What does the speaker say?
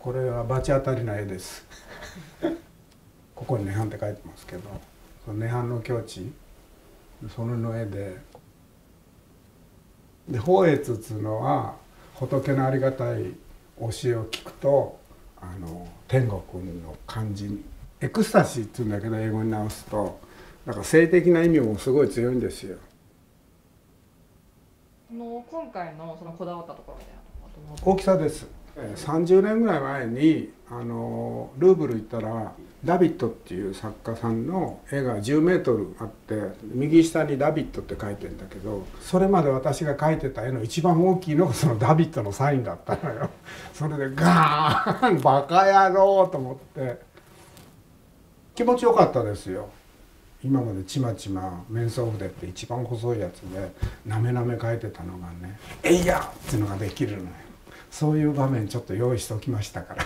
これは罰当たりな絵です。ここに「涅槃」って書いてますけどその涅槃の境地それの絵でで法悦っつうのは仏のありがたい教えを聞くとあの天国の感じエクスタシーっていうんだけど英語に直すとだから性的な意味もすごい強いんですよ。の今回のそのこだわったところみたいなところ大きさです30年ぐらい前にあのルーブル行ったらダビットっていう作家さんの絵が10メートルあって右下に「ダビット」って書いてんだけどそれまで私が描いてた絵の一番大きいのがそのダビットのサインだったのよ。それでガーンバカ野郎と思って気持ちよかったですよ。今までちまちま面相筆って一番細いやつでなめなめ描いてたのがね「えいや!」っていうのができるのよそういう場面ちょっと用意しておきましたから。